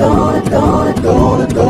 gonna, gonna, gonna, gonna.